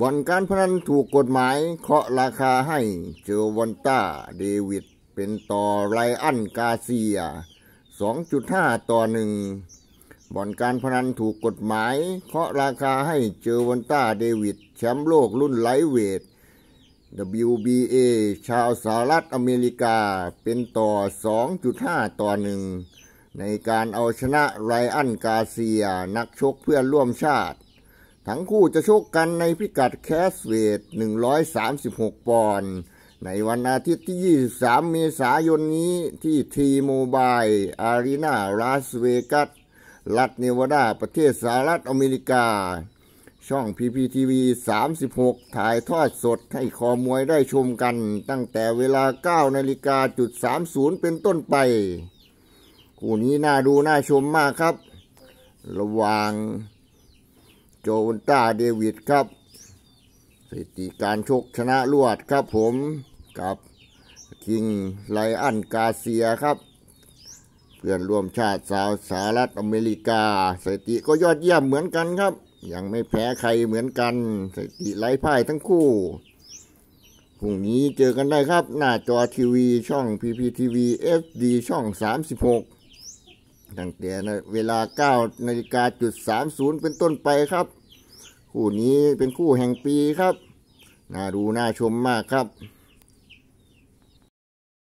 บ่อนการพนันถูกกฎหมายเคาะราคาให้เจอวันต้าเดวิดเป็นต่อไรอันกาเซีย 2.5 ต่อหนึ่งบ่อนการพนันถูกกฎหมายเคาะราคาให้เจอวันต้าเดวิดแชมป์โลกรุ่นไลท์เวท WBA ชาวสหรัฐอเมริกาเป็นต่อ 2.5 ต่อหนึ่งในการเอาชนะไรอันกาเซียนักชกเพื่อนร่วมชาติ ทั้งคู่จะชกกันในพิกัด catchweight 136 ปอนด์ ในวันอาทิตย์ที่ 23 เมษายนนี้ที่ T-Mobile Arena ลาสเวกัส รัฐเนวาดา ประเทศสหรัฐอเมริกา ช่อง PPTV 36 ถ่ายทอดสดให้คอมวยได้ชมกัน ตั้งแต่เวลา 9 นาฬิกาจุด 30 เป็นต้นไป คู่นี้น่าดูน่าชมมากครับ ระหว่าง โจวนต้าเดวิดครับสถิติการชกชนะรวดครับผมกับคิงไลอันกาเซียครับ เพื่อนร่วมชาติสาวสหรัฐอเมริกาสถิติก็ยอดเยี่ยมเหมือนกันครับ ยังไม่แพ้ใครเหมือนกันสถิติไร้พ่ายทั้งคู่พรุ่งนี้เจอกันได้ครับ หน้าจอทีวีช่อง PPTV SD ช่อง 36 ตั้งแต่เวลา9นาฬิกาจุด30 เป็นต้นไปครับ คู่นี้เป็นคู่แห่งปีครับ น่าดูน่าชมมากครับ